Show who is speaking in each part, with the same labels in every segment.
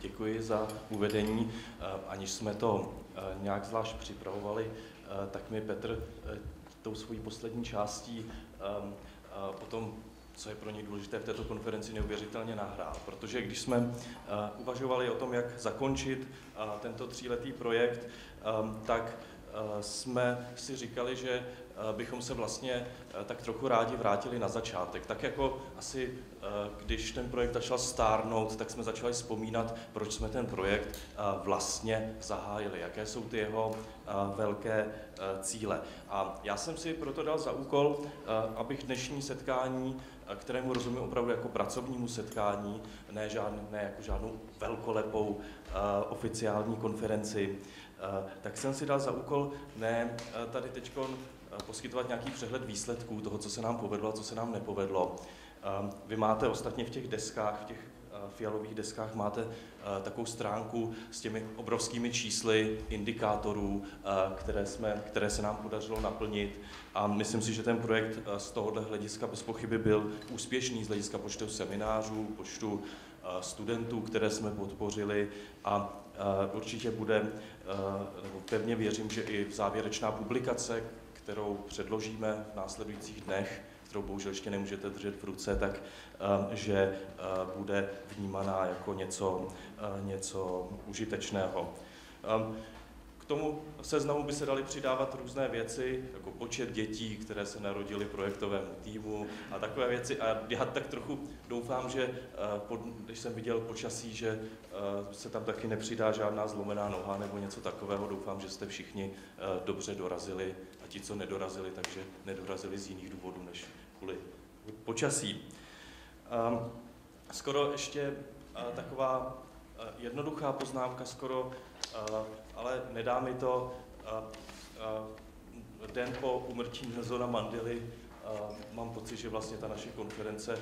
Speaker 1: děkuji za uvedení. Aniž jsme to nějak zvlášť připravovali, tak mi Petr tou svojí poslední částí potom co je pro něj důležité v této konferenci, neuvěřitelně nahrál. Protože když jsme uvažovali o tom, jak zakončit tento tříletý projekt, um, tak jsme si říkali, že bychom se vlastně tak trochu rádi vrátili na začátek. Tak jako asi, když ten projekt začal stárnout, tak jsme začali vzpomínat, proč jsme ten projekt vlastně zahájili, jaké jsou ty jeho velké cíle. A já jsem si proto dal za úkol, abych dnešní setkání kterému rozumím opravdu jako pracovnímu setkání, ne, žádný, ne jako žádnou velkolepou uh, oficiální konferenci, tak jsem si dal za úkol ne uh, tady teď poskytovat nějaký přehled výsledků toho, co se nám povedlo a co se nám nepovedlo. Vy máte ostatně v těch deskách, v těch fialových deskách máte eh, takovou stránku s těmi obrovskými čísly indikátorů, eh, které, jsme, které se nám podařilo naplnit. A myslím si, že ten projekt eh, z tohohle hlediska bez pochyby byl úspěšný z hlediska počtu seminářů, počtu studentů, které jsme podpořili a určitě bude, nebo pevně věřím, že i závěrečná publikace, kterou předložíme v následujících dnech, kterou bohužel ještě nemůžete držet v ruce, tak eh, že eh, bude vnímaná jako něco, eh, něco užitečného. K tomu seznamu by se daly přidávat různé věci, jako počet dětí, které se narodily projektovému týmu a takové věci. A já tak trochu doufám, že když jsem viděl počasí, že se tam taky nepřidá žádná zlomená noha nebo něco takového, doufám, že jste všichni dobře dorazili a ti, co nedorazili, takže nedorazili z jiných důvodů než kvůli počasí. Um, skoro ještě taková jednoduchá poznámka, skoro, ale nedá mi to den po umrtí Nelsona Mandely, mám pocit, že vlastně ta naše konference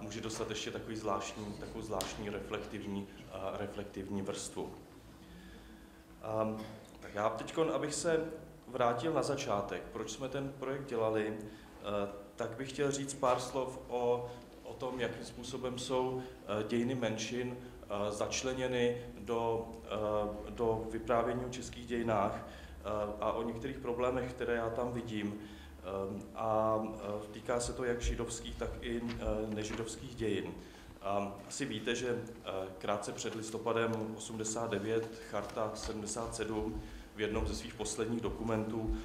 Speaker 1: může dostat ještě takový zvláštní, takovou zvláštní reflektivní, reflektivní vrstvu. Tak já teď, abych se vrátil na začátek, proč jsme ten projekt dělali, tak bych chtěl říct pár slov o, o tom, jakým způsobem jsou eh, dějiny menšin eh, začleněny do, eh, do vyprávění o českých dějinách a o některých problémech, které já tam vidím. A týká se to jak židovských, tak i nežidovských dějin. Asi víte, že krátce před listopadem 89 Charta 77 v jednom ze svých posledních dokumentů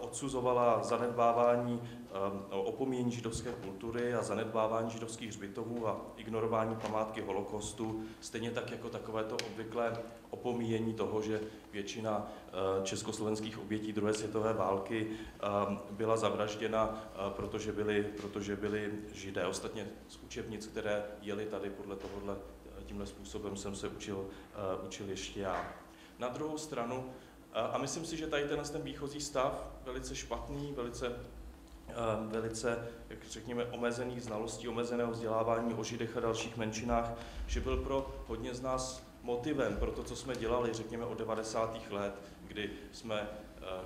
Speaker 1: odsuzovala zanedbávání, eh, opomíjení židovské kultury a zanedbávání židovských hřbitovů a ignorování památky holokostu, stejně tak jako takovéto obvyklé opomíjení toho, že většina eh, československých obětí druhé světové války eh, byla zavražděna, protože byli, protože byli židé. Ostatně z učebnic, které jeli tady podle tohohle, tímhle způsobem jsem se učil, učil ještě já. Na druhou stranu a myslím si, že tady tenhle ten výchozí stav, velice špatný, velice, velice, jak řekněme, omezených znalostí, omezeného vzdělávání o židech a dalších menšinách, že byl pro hodně z nás motivem pro to, co jsme dělali, řekněme, od 90. let, kdy jsme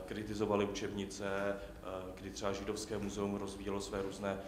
Speaker 1: kritizovali učebnice, kdy třeba Židovské muzeum rozvíjelo své různé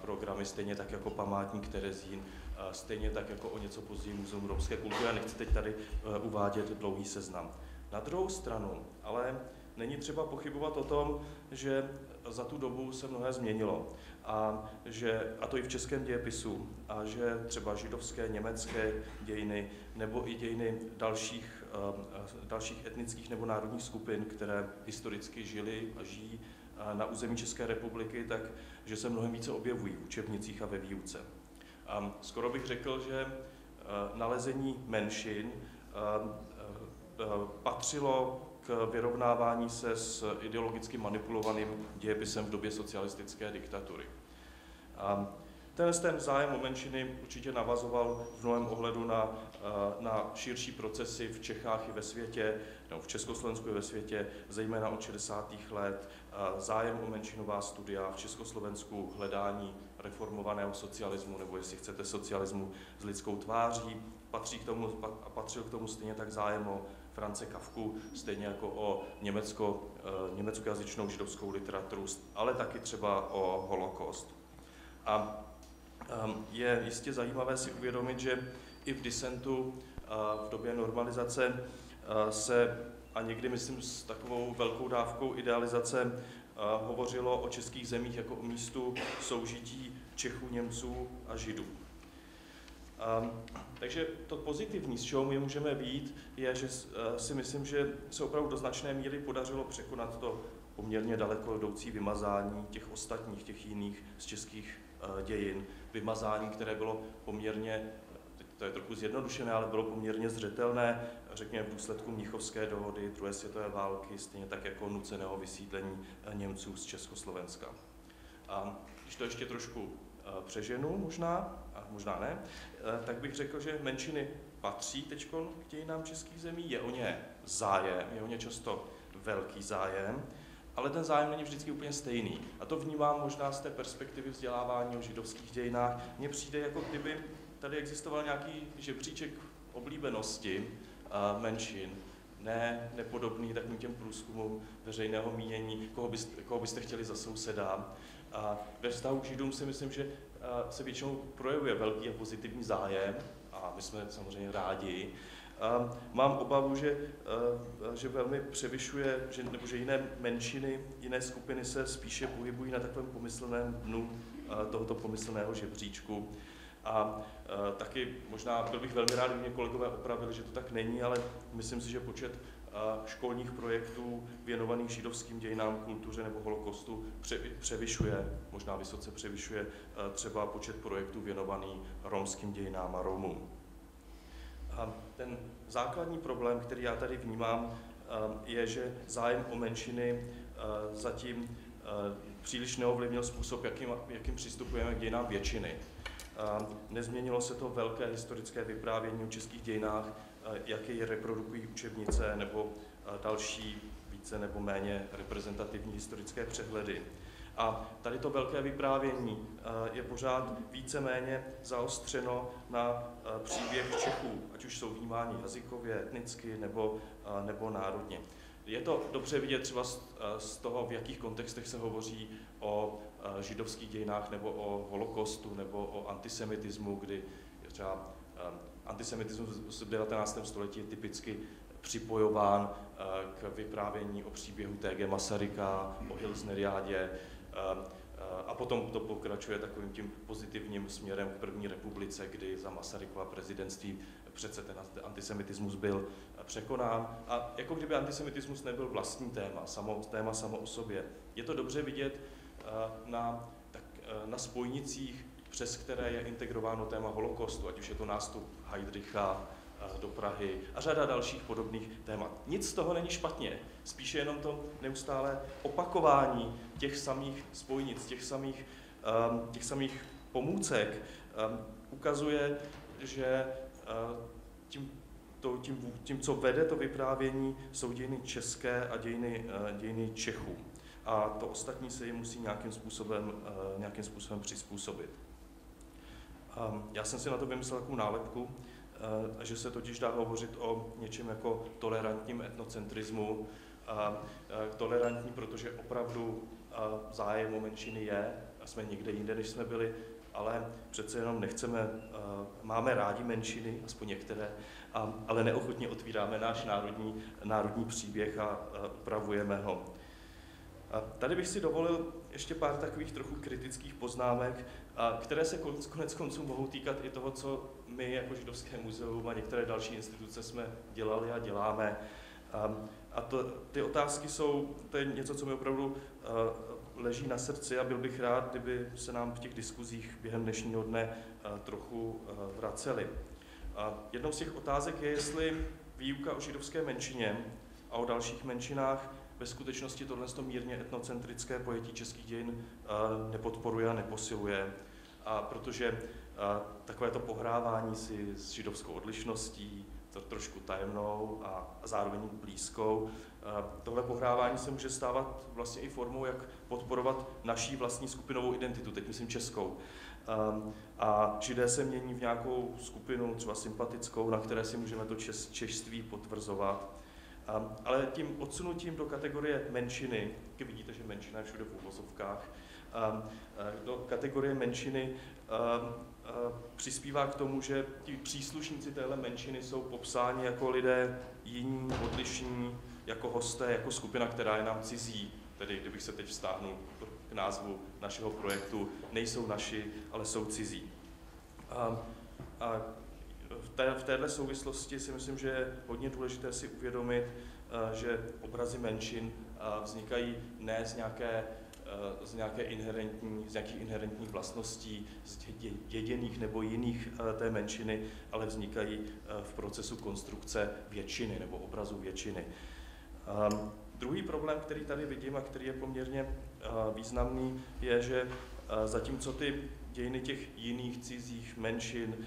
Speaker 1: programy, stejně tak jako památník Terezín, stejně tak jako o něco později Muzeum romské kultury. Já nechci teď tady uvádět dlouhý seznam. Na druhou stranu, ale není třeba pochybovat o tom, že za tu dobu se mnohé změnilo. A, že, a to i v českém dějepisu. A že třeba židovské, německé dějiny nebo i dějiny dalších, uh, dalších etnických nebo národních skupin, které historicky žily a žijí uh, na území České republiky, tak že se mnohem více objevují v učebnicích a ve výuce. A skoro bych řekl, že uh, nalezení menšin Eh, patřilo k vyrovnávání se s ideologicky manipulovaným dějepisem v době socialistické diktatury. Ten, ten zájem o menšiny určitě navazoval v mnohem ohledu na, eh, na širší procesy v Čechách i ve světě, nebo v Československu i ve světě, zejména od 60. let, zájem o menšinová studia v Československu, hledání reformovaného socialismu, nebo jestli chcete socialismu s lidskou tváří, patří k tomu, patřil k tomu stejně tak zájem o France Kafku, stejně jako o německo, eh, německojazyčnou židovskou literaturu, ale taky třeba o holokost. A ehm, je jistě zajímavé si uvědomit, že i v disentu v době normalizace se, a někdy myslím s takovou velkou dávkou idealizace, hovořilo o českých zemích jako o místu soužití Čechů, Němců a Židů. Um, takže to pozitivní, z čeho my můžeme být, je, že uh, si myslím, že se opravdu do značné míry podařilo překonat to poměrně daleko jdoucí vymazání těch ostatních, těch jiných z českých uh, dějin. Vymazání, které bylo poměrně, to je trochu zjednodušené, ale bylo poměrně zřetelné, řekněme v důsledku Mnichovské dohody, druhé světové války, stejně tak jako nuceného vysídlení uh, Němců z Československa. A když to ještě trošku přeženu možná, a možná ne, tak bych řekl, že menšiny patří teď k dějinám českých zemí, je o ně zájem, je o ně často velký zájem, ale ten zájem není vždycky úplně stejný. A to vnímám možná z té perspektivy vzdělávání o židovských dějinách. Mně přijde, jako kdyby tady existoval nějaký žebříček oblíbenosti menšin, ne nepodobný takovým těm průzkumům veřejného mínění, koho byste, koho byste chtěli za souseda. A ve vztahu k Židům si myslím, že se většinou projevuje velký a pozitivní zájem a my jsme samozřejmě rádi. A mám obavu, že, že velmi převyšuje, že, nebo že jiné menšiny, jiné skupiny se spíše pohybují na takovém pomyslném dnu tohoto pomyslného žebříčku. A taky možná byl bych velmi rád, kdyby mě kolegové opravili, že to tak není, ale myslím si, že počet školních projektů věnovaných židovským dějinám, kultuře nebo holokostu převyšuje, možná vysoce převyšuje třeba počet projektů věnovaný romským dějinám a Romům. A ten základní problém, který já tady vnímám, je, že zájem o menšiny zatím příliš neovlivnil způsob, jakým, jakým přistupujeme k dějinám většiny. Nezměnilo se to velké historické vyprávění o českých dějinách, jaké je reprodukují učebnice nebo další více nebo méně reprezentativní historické přehledy. A tady to velké vyprávění je pořád více-méně zaostřeno na příběh Čechů, ať už jsou vnímáni jazykově, etnicky nebo, nebo národně. Je to dobře vidět třeba z toho, v jakých kontextech se hovoří o židovských dějinách nebo o holokostu nebo o antisemitismu, kdy třeba antisemitismus v 19. století je typicky připojován k vyprávění o příběhu T.G. Masaryka, o Hilsneriádě, a potom to pokračuje takovým tím pozitivním směrem k první republice, kdy za Masarykova prezidentství přece ten antisemitismus byl překonán. A jako kdyby antisemitismus nebyl vlastní téma, samo, téma samo o sobě. Je to dobře vidět na, tak, na spojnicích, přes které je integrováno téma holokostu, ať už je to nástup Heidricha do Prahy a řada dalších podobných témat. Nic z toho není špatně, spíše jenom to neustále opakování těch samých spojnic, těch samých, um, těch samých pomůcek um, ukazuje, že uh, tím, to, tím, tím, co vede to vyprávění, jsou dějiny české a dějiny, uh, dějiny Čechů. A to ostatní se jim musí nějakým způsobem, nějakým způsobem přizpůsobit. Já jsem si na to vymyslel takovou nálepku, Eh, že se totiž dá hovořit o něčem jako tolerantním etnocentrismu. Eh, tolerantní, protože opravdu eh, zájem o menšiny je, a jsme někde jinde, než jsme byli, ale přece jenom nechceme, máme rádi menšiny, aspoň některé, ale neochotně otvíráme náš národní, národní příběh a upravujeme ho. A tady bych si dovolil ještě pár takových trochu kritických poznámek, které se konec konců mohou týkat i toho, co my jako Židovské muzeum a některé další instituce jsme dělali a děláme. A to, ty otázky jsou, to je něco, co mi opravdu leží na srdci a byl bych rád, kdyby se nám v těch diskuzích během dnešního dne trochu vraceli. Jednou z těch otázek je, jestli výuka o židovské menšině a o dalších menšinách ve skutečnosti tohle mírně etnocentrické pojetí českých dějin nepodporuje a neposiluje. A protože takové to pohrávání si s židovskou odlišností, to trošku tajemnou a, zároveň blízkou. Tohle pohrávání se může stávat vlastně i formou, jak podporovat naší vlastní skupinovou identitu, teď myslím českou. A židé se mění v nějakou skupinu, třeba sympatickou, na které si můžeme to češství potvrzovat. Ale tím odsunutím do kategorie menšiny, vidíte, že menšina je všude v úvozovkách, do kategorie menšiny přispívá k tomu, že ti příslušníci téhle menšiny jsou popsáni jako lidé jiní, odlišní, jako hosté, jako skupina, která je nám cizí. Tedy, kdybych se teď vztáhnul k názvu našeho projektu, nejsou naši, ale jsou cizí. A v, té, v této souvislosti si myslím, že je hodně důležité si uvědomit, že obrazy menšin vznikají ne z nějaké z nějaké inherentní, z nějakých inherentních vlastností, z děděných nebo jiných té menšiny, ale vznikají v procesu konstrukce většiny nebo obrazu většiny. Um, druhý problém, který tady vidím a který je poměrně významný, je, že zatímco ty dějiny těch jiných cizích menšin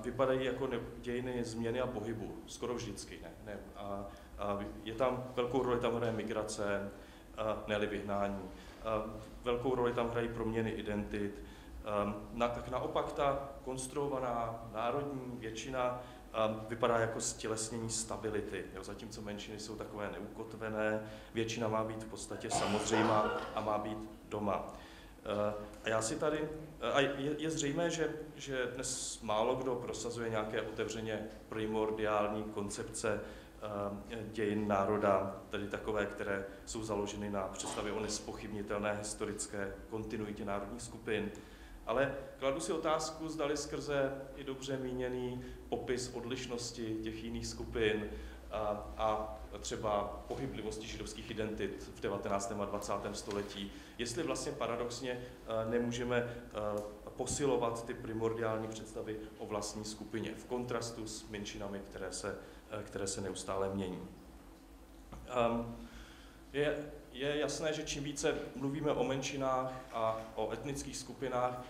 Speaker 1: vypadají jako dějiny změny a pohybu, skoro vždycky. Ne? ne a, a je tam, velkou roli tam hraje migrace, ne vyhnání. Velkou roli tam hrají proměny identit. Na, tak naopak ta konstruovaná národní většina vypadá jako stělesnění stability. Jo, zatímco menšiny jsou takové neukotvené, většina má být v podstatě samozřejmá a má být doma. Já si tady, a je, je zřejmé, že, že dnes málo kdo prosazuje nějaké otevřeně primordiální koncepce eh, dějin národa, tedy takové, které jsou založeny na představě o nespochybnitelné historické kontinuitě národních skupin, ale kladu si otázku, zdali skrze i dobře míněný popis odlišnosti těch jiných skupin a, třeba pohyblivosti židovských identit v 19. a 20. století, jestli vlastně paradoxně nemůžeme posilovat ty primordiální představy o vlastní skupině v kontrastu s menšinami, které se, které se neustále mění. Je, je jasné, že čím více mluvíme o menšinách a o etnických skupinách,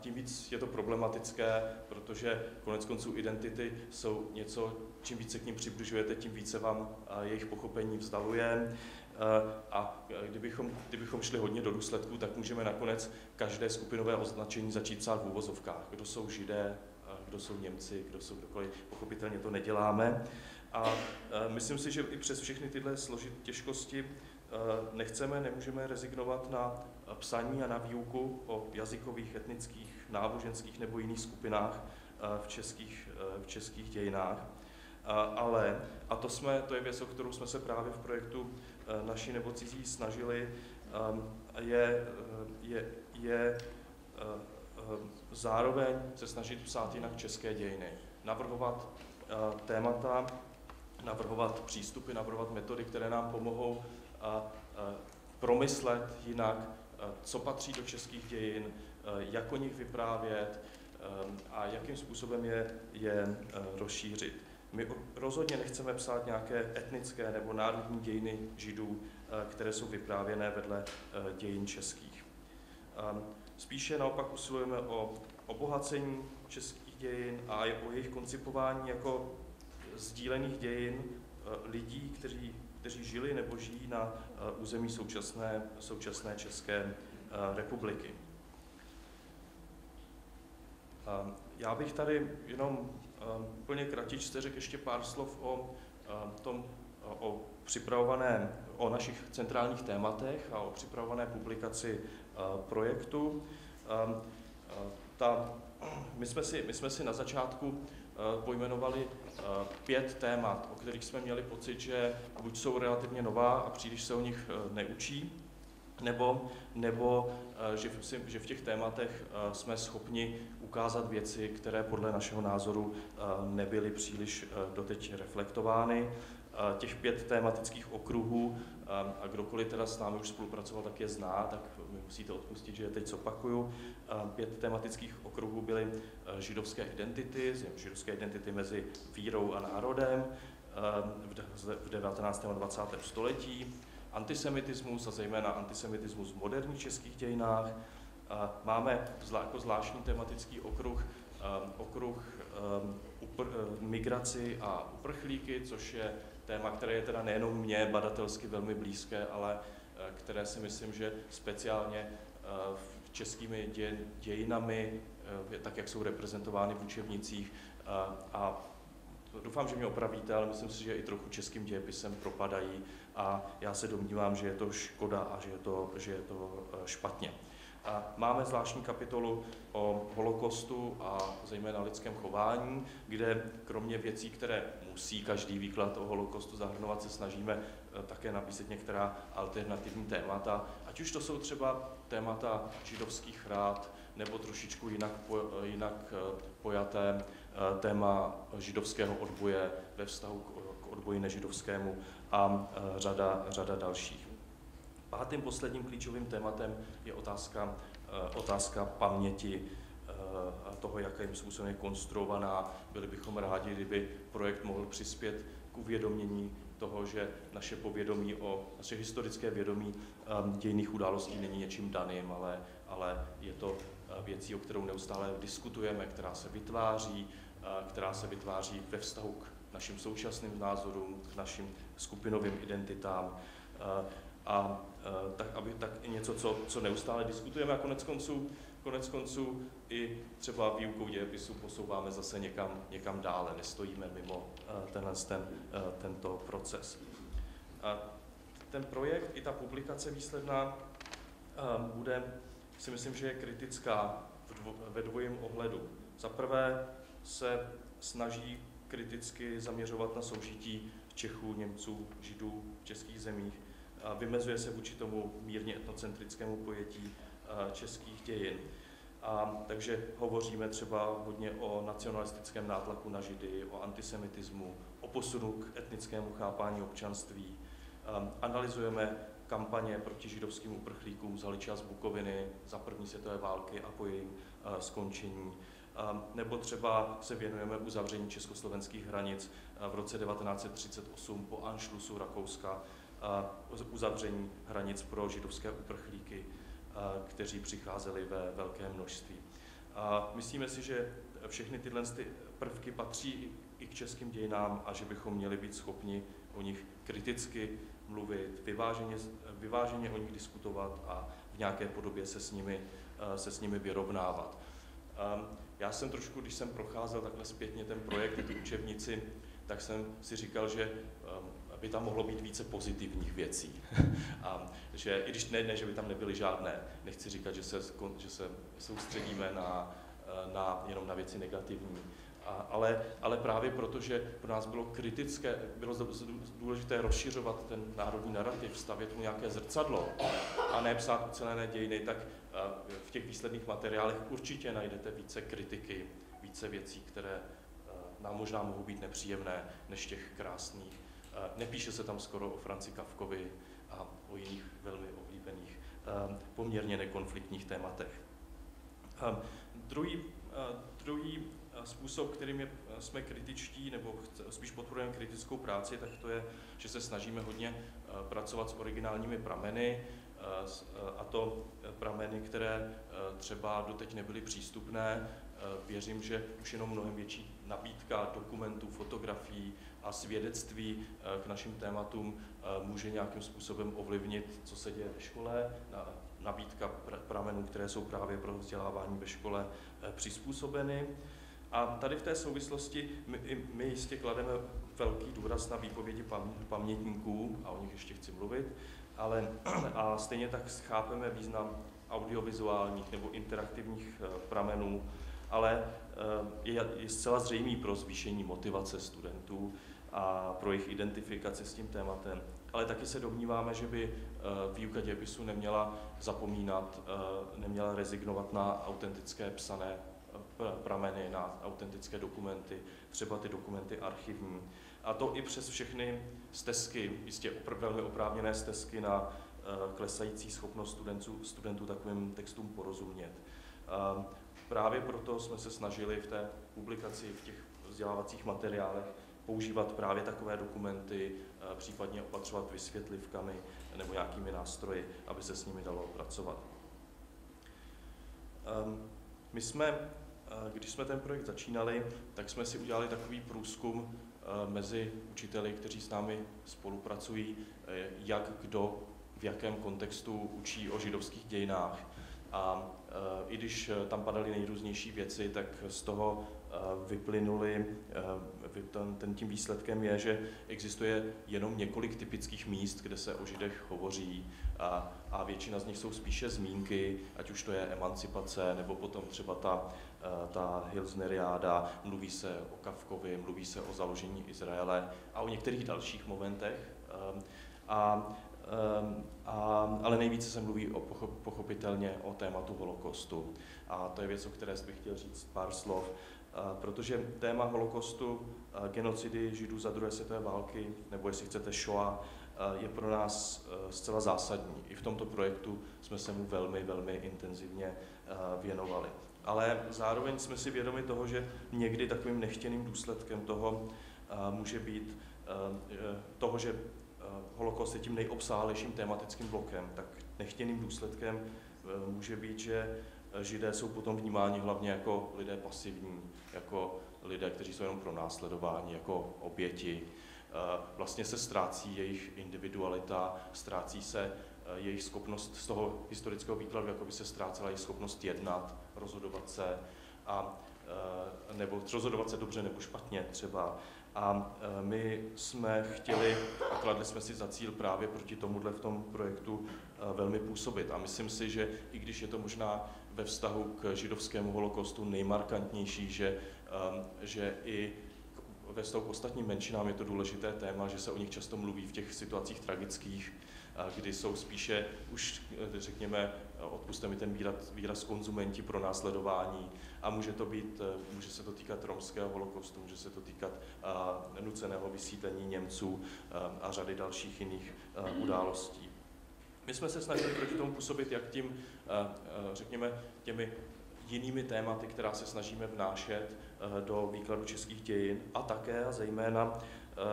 Speaker 1: tím víc je to problematické, protože konec konců identity jsou něco, čím více k ním přibližujete, tím více vám jejich pochopení vzdaluje. A kdybychom, kdybychom šli hodně do důsledků, tak můžeme nakonec každé skupinové označení začít psát v úvozovkách. Kdo jsou židé, kdo jsou Němci, kdo jsou kdokoliv. Pochopitelně to neděláme. A myslím si, že i přes všechny tyhle složit těžkosti nechceme, nemůžeme rezignovat na psaní a na výuku o jazykových, etnických, náboženských nebo jiných skupinách eh, v českých, eh, v českých dějinách. Ale, a to, jsme, to je věc, o kterou jsme se právě v projektu eh, naší nebo cizí snažili, je, je, je zároveň se snažit psát jinak české dějiny. Navrhovat témata, navrhovat přístupy, navrhovat metody, které nám pomohou promyslet jinak Eh, co patří do českých dějin, eh, jak o nich vyprávět eh, a jakým způsobem je, je rozšířit. My rozhodně nechceme psát nějaké etnické nebo národní dějiny židů, které jsou vyprávěné vedle dějin českých. Spíše naopak usilujeme o obohacení českých dějin a o jejich koncipování jako sdílených dějin lidí, kteří kteří žili nebo žijí na eh, území současné, současné České eh, republiky. Já bych tady jenom eh, úplně kratičce řekl ještě pár slov o tom, o připravovaném, o našich centrálních tématech a o připravované publikaci projektu. Ta, my, jsme si, my jsme si na začátku pojmenovali Eh, pět témat, o kterých jsme měli pocit, že buď jsou relativně nová a příliš se o nich eh, neučí, nebo, nebo eh, že, v, že v těch tématech jsme schopni ukázat věci, které podle našeho názoru nebyly příliš doteď reflektovány. Těch pět tématických okruhů, a kdokoliv teda s námi už spolupracoval, tak je zná, tak mi musíte odpustit, že je teď zopakuju. Pět tematických okruhů byly židovské identity, židovské identity mezi vírou a národem v 19. a 20. století, antisemitismus a zejména antisemitismus v moderních českých dějinách. Máme jako zvláštní tematický okruh, okruh upr, migraci a uprchlíky, což je téma, které je teda nejenom mě badatelsky velmi blízké, ale které si myslím, že speciálně v českými dějinami, tak jak jsou reprezentovány v učebnicích a doufám, že mě opravíte, ale myslím si, že i trochu českým dějepisem propadají a já se domnívám, že je to škoda a že je to, že je to špatně. A máme zvláštní kapitolu o holokostu a zejména lidském chování, kde kromě věcí, které musí každý výklad o holokostu zahrnovat, se snažíme eh, také nabízet některá alternativní témata, ať už to jsou třeba témata židovských rád, nebo trošičku jinak, jinak eh, pojaté eh, téma židovského odboje ve vztahu k odboji nežidovskému a řada, řada dalších. Pátým posledním klíčovým tématem je otázka, otázka paměti toho, jakým způsobem je konstruovaná. Byli bychom rádi, kdyby projekt mohl přispět k uvědomění toho, že naše povědomí o, naše historické vědomí um, dějných událostí není něčím daným, ale, ale je to uh, věcí, o kterou neustále diskutujeme, která se vytváří, která se vytváří ve vztahu k našim současným názorům, k našim skupinovým identitám. A tak, aby tak i něco, co, co neustále diskutujeme a konec konců konec konců i třeba výukou dějepisu posouváme zase někam, někam dále, nestojíme mimo eh, tenhle ten, eh, tento proces. A ten projekt i ta publikace výsledná bude, si myslím, že je kritická ve dvojím ohledu. Za prvé se snaží kriticky zaměřovat na soužití Čechů, Němců, Židů v českých zemích. Vymezuje se vůči tomu mírně etnocentrickému pojetí českých dějin. A, takže hovoříme třeba hodně o nacionalistickém nátlaku na Židy, o antisemitismu, o posunu k etnickému chápání občanství. Um, analyzujeme kampaně proti židovským uprchlíkům z Haliča z Bukoviny za první světové války a po jejím uh, skončení. Um, nebo třeba se věnujeme uzavření československých hranic uh, v roce 1938 po Anšlusu Rakouska, uzavření hranic pro židovské uprchlíky kteří přicházeli ve velké množství. A myslíme si, že všechny tyhle prvky patří i k českým dějinám a že bychom měli být schopni o nich kriticky mluvit, vyváženě, vyváženě o nich diskutovat a v nějaké podobě se s nimi, se s nimi vyrovnávat. Já jsem trošku, když jsem procházel takhle zpětně ten projekt, tu učebnici, tak jsem si říkal, že by tam mohlo být více pozitivních věcí. A že i když ne, ne, že by tam nebyly žádné, nechci říkat, že se, že se soustředíme na, na, jenom na věci negativní, a, ale, ale právě proto, že pro nás bylo kritické, bylo důležité rozšiřovat ten národní narrativ, stavět mu nějaké zrcadlo a ne psát ucelené dějiny, tak v těch výsledných materiálech určitě najdete více kritiky, více věcí, které nám možná mohou být nepříjemné, než těch krásných Nepíše se tam skoro o Franci Kavkovi a o jiných velmi oblíbených, ehm, poměrně nekonfliktních tématech. Ehm, druhý, eh, druhý eh, způsob, kterým je, eh, jsme kritičtí, nebo spíš podporujeme kritickou práci, tak to je, že se snažíme hodně pracovat s originálními prameny, a to prameny, které třeba doteď nebyly přístupné. Věřím, že už jenom mnohem větší nabídka dokumentů, fotografií, a svědectví eh, k našim tématům eh, může nějakým způsobem ovlivnit, co se děje ve škole, nabídka pramenů, které jsou právě pro vzdělávání ve škole eh, přizpůsobeny. A tady v té souvislosti my, my jistě klademe velký důraz na výpovědi pamětníků, a o nich ještě chci mluvit, ale a stejně tak chápeme význam audiovizuálních nebo interaktivních pramenů, ale je, je zcela zřejmý pro zvýšení motivace studentů a pro jejich identifikaci s tím tématem. Ale taky se domníváme, že by eh, výuka dějepisu neměla zapomínat, eh, neměla rezignovat na autentické psané eh, prameny, na autentické dokumenty, třeba ty dokumenty archivní. A to i přes všechny stezky, jistě velmi oprávněné stezky na klesající schopnost studentů, studentů takovým textům porozumět. Právě proto jsme se snažili v té publikaci, v těch vzdělávacích materiálech používat právě takové dokumenty, eh, případně opatřovat vysvětlivkami nebo nějakými nástroji, aby se s nimi dalo pracovat. Ehm, my jsme, eh, když jsme ten projekt začínali, tak jsme si udělali takový průzkum eh, mezi učiteli, kteří s námi spolupracují, jak kdo v jakém kontextu učí o židovských dějinách. A i když tam padaly nejrůznější věci, tak z toho vyplynuli, ten, tím výsledkem je, že existuje jenom několik typických míst, kde se o židech hovoří a, a většina z nich jsou spíše zmínky, ať už to je emancipace, nebo potom třeba ta, ta Hilsneriáda, mluví se o Kavkovi, mluví se o založení Izraele a o některých dalších momentech. A a, ale nejvíce se mluví o pochop, pochopitelně o tématu holokostu. A to je věc, o které bych chtěl říct pár slov, uh, protože téma holokostu, uh, genocidy židů za druhé světové války, nebo jestli chcete Shoah, uh, je pro nás zcela zásadní. I v tomto projektu jsme se mu velmi, velmi intenzivně věnovali. Ale zároveň jsme si vědomi toho, že někdy takovým nechtěným důsledkem toho může být toho, že holokost je tím nejobsáhlejším tematickým blokem, tak nechtěným důsledkem eh, může být, že eh, židé jsou potom vnímáni hlavně jako lidé pasivní, jako lidé, kteří jsou jenom pro následování, jako oběti. Eh, vlastně se ztrácí jejich individualita, ztrácí se jejich schopnost z toho historického výkladu, jako by se ztrácela jejich schopnost jednat, rozhodovat se a nebo rozhodovat se dobře nebo špatně třeba. A e, my jsme chtěli a kladli jsme si za cíl právě proti tomuhle v tom projektu e, velmi působit. A myslím si, že i když je to možná ve vztahu k židovskému holokostu nejmarkantnější, že, e, že i ve vztahu k ostatním menšinám je to důležité téma, že se o nich často mluví v těch situacích tragických, kdy jsou spíše už, řekněme, odpuste mi ten výraz, výraz konzumenti pro následování a může to být, může se to týkat romského holokostu, může se to týkat uh, nuceného vysídlení Němců uh, a řady dalších jiných událostí. My jsme se snažili proti tomu působit jak tím, řekněme, těmi jinými tématy, která se snažíme vnášet do výkladu českých dějin a také a zejména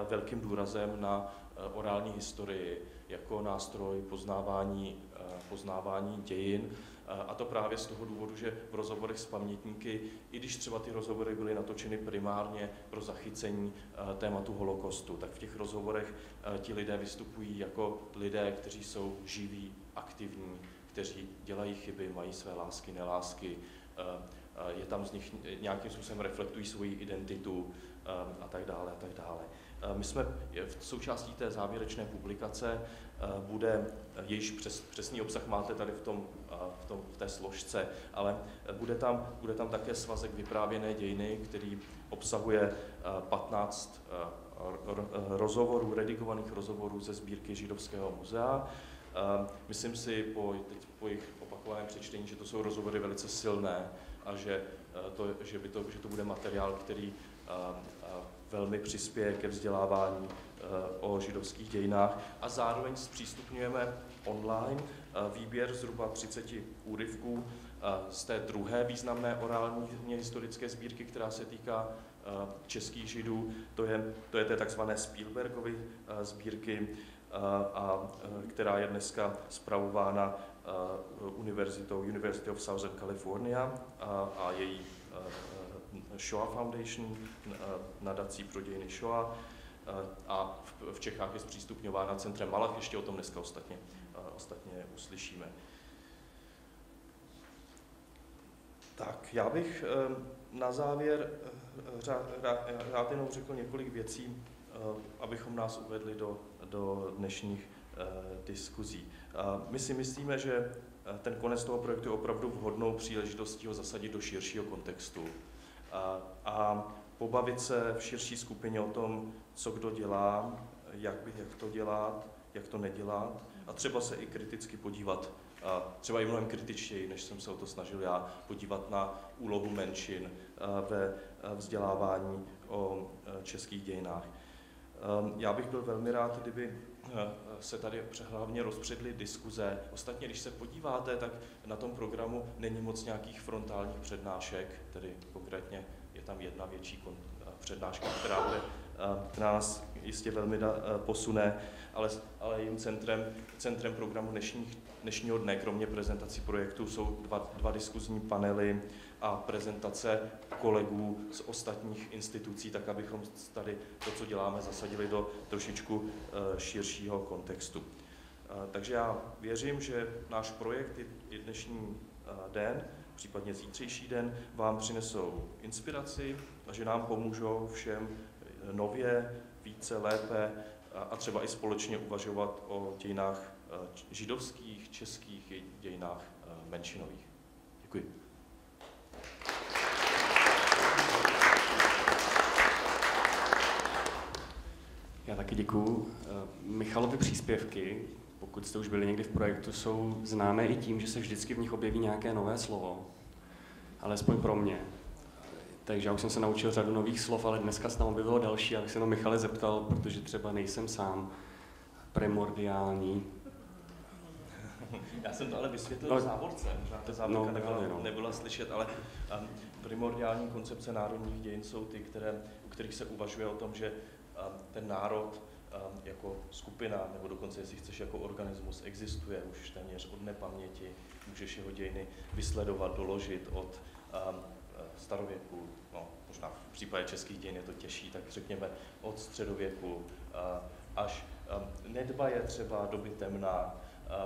Speaker 1: velkým důrazem na orální historii jako nástroj poznávání poznávání dějin. A to právě z toho důvodu, že v rozhovorech s pamětníky, i když třeba ty rozhovory byly natočeny primárně pro zachycení tématu holokostu, tak v těch rozhovorech ti lidé vystupují jako lidé, kteří jsou živí, aktivní, kteří dělají chyby, mají své lásky, nelásky, je tam z nich nějakým způsobem reflektují svoji identitu a tak dále a tak dále. My jsme v součástí té závěrečné publikace bude, jejíž přes, přesný obsah máte tady v, tom, v, tom, v té složce, ale bude tam, bude tam také svazek vyprávěné dějiny, který obsahuje 15 rozhovorů, redigovaných rozhovorů ze sbírky Židovského muzea. Myslím si po, teď po jejich opakovaném přečtení, že to jsou rozhovory velice silné a že to, že, by to, že to bude materiál, který velmi přispěje ke vzdělávání eh, o židovských dějinách a zároveň zpřístupňujeme online eh, výběr zhruba 30 úryvků eh, z té druhé významné orální historické sbírky, která se týká českých židů. To je, to je té takzvané Spielbergovy sbírky, a, která je dneska spravována univerzitou University of Southern California a, a její Shoah Foundation, eh, nadací pro dějiny Shoah, eh, a v Čechách je zpřístupňována centrem Malach, ještě o tom dneska ostatně, eh, ostatně uslyšíme. Tak, já bych na závěr rád jenom řekl několik věcí, abychom nás uvedli do, do dnešních diskuzí. My si myslíme, že ten konec toho projektu je opravdu vhodnou příležitostí ho zasadit do širšího kontextu a, pobavit se v širší skupině o tom, co kdo dělá, jak, jak to dělat, jak to nedělat a třeba se i kriticky podívat, třeba i mnohem kritičtěji, než jsem se o to snažil já, podívat na úlohu menšin ve vzdělávání o českých dějinách. Já bych byl velmi rád, kdyby se tady hlavně rozpředly diskuze. Ostatně, když se podíváte, tak na tom programu není moc nějakých frontálních přednášek, tedy konkrétně je tam jedna větší přednáška, která, bude, která nás jistě velmi posune, ale, ale jejím centrem, centrem programu dnešních, dnešního dne, kromě prezentací projektu, jsou dva, dva diskuzní panely, a prezentace kolegů z ostatních institucí, tak abychom tady to, co děláme, zasadili do trošičku eh, širšího kontextu. Eh, takže já věřím, že náš projekt i dnešní eh, den, případně zítřejší den, vám přinesou inspiraci a že nám pomůžou všem nově, více, lépe a třeba i společně uvažovat o dějinách židovských, českých, dějinách menšinových. Děkuji.
Speaker 2: Já taky děkuju. Eh, Michalovy příspěvky, pokud jste už byli někdy v projektu, jsou známé i tím, že se vždycky v nich objeví nějaké nové slovo, alespoň pro mě. Takže já už jsem se naučil řadu nových slov, ale dneska se tam objevilo další, abych se na Michale zeptal, protože třeba nejsem sám primordiální.
Speaker 1: Já jsem to ale vysvětlil no, v závorce, možná ta závorka no, nebyla, no. nebyla slyšet, ale um, primordiální koncepce národních dějin jsou ty, které, u kterých se uvažuje o tom, že ten národ jako skupina, nebo dokonce, jestli chceš, jako organismus, existuje už téměř od nepaměti, můžeš jeho dějiny vysledovat, doložit od starověku, no, možná v případě českých dějin je to těžší, tak řekněme od středověku až nedbaje třeba doby temná,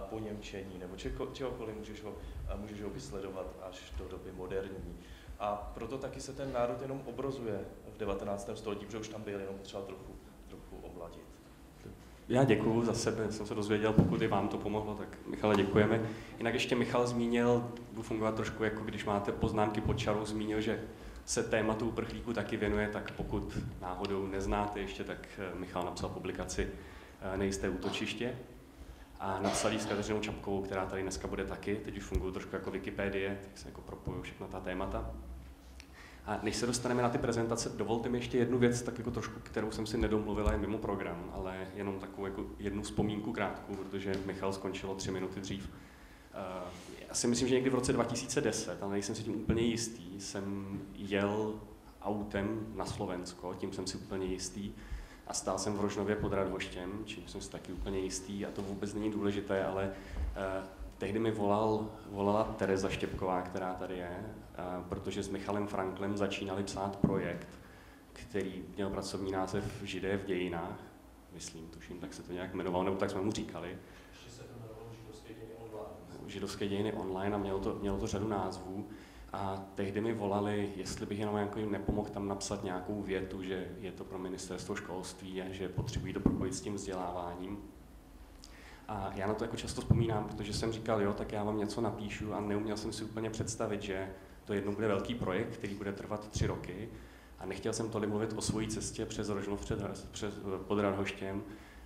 Speaker 1: po Němčení nebo čehokoliv můžeš ho, můžeš ho vysledovat až do doby moderní. A proto taky se ten národ jenom obrozuje v 19. století, protože už tam byl jenom třeba trochu, trochu omladit.
Speaker 2: Já děkuji za sebe, jsem se dozvěděl, pokud i vám to pomohlo, tak Michale děkujeme. Jinak ještě Michal zmínil, budu fungovat trošku jako když máte poznámky pod čarou, zmínil, že se tématu uprchlíku taky věnuje, tak pokud náhodou neznáte ještě, tak eh, Michal napsal publikaci eh, Nejisté útočiště a napsal ji s Kateřinou Čapkovou, která tady dneska bude taky, teď už funguje trošku jako Wikipedie, tak se jako propoju všechno ta témata. A než se dostaneme na ty prezentace, dovolte mi ještě jednu věc, tak jako trošku, kterou jsem si nedomluvila je mimo program, ale jenom takovou jako jednu vzpomínku krátkou, protože Michal skončilo tři minuty dřív. Eh, já si myslím, že někdy v roce 2010, ale nejsem si tím úplně jistý, jsem jel autem na Slovensko, tím jsem si úplně jistý, a stál jsem v Rožnově pod Radhoštěm, čím jsem si taky úplně jistý a to vůbec není důležité, ale uh, tehdy mi volal, volala Tereza Štěpková, která tady je, uh, protože s Michalem Franklem začínali psát projekt, který měl pracovní název Židé v dějinách, myslím, tuším, tak se to nějak jmenoval, nebo tak jsme mu říkali. Židovské dějiny online a mělo to, mělo to řadu názvů. A tehdy mi volali, jestli bych jenom jako jim nepomohl tam napsat nějakou větu, že je to pro ministerstvo školství a že potřebují to propojit s tím vzděláváním. A já na to jako často vzpomínám, protože jsem říkal, jo, tak já vám něco napíšu a neuměl jsem si úplně představit, že to jednou bude velký projekt, který bude trvat tři roky. A nechtěl jsem tolik mluvit o svojí cestě přes Rožnov před, před, pod Radhoštěm,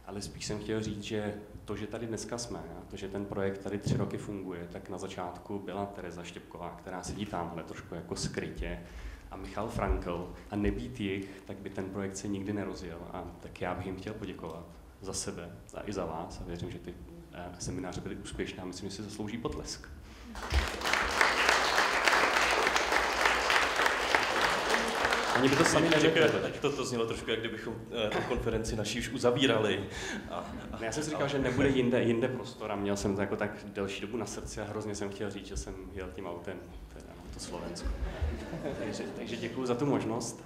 Speaker 2: ale spíš jsem chtěl říct, že to, že tady dneska jsme a to, že ten projekt tady tři roky funguje, tak na začátku byla Tereza Štěpková, která sedí tamhle trošku jako skrytě a Michal Frankl. A nebýt jich, tak by ten projekt se nikdy nerozjel. A tak já bych jim chtěl poděkovat za sebe a i za vás. A věřím, že ty eh, semináře byly úspěšné a myslím, že si zaslouží potlesk. Oni by to sami neřekli.
Speaker 1: To, to znělo trošku, jak kdybychom eh, tu konferenci naší už uzavírali.
Speaker 2: A, a, já jsem si říkal, že nebude jinde, jinde prostor a měl jsem to jako tak delší dobu na srdci a hrozně jsem chtěl říct, že jsem jel tím autem teda na to Slovensko. takže, takže děkuji za tu možnost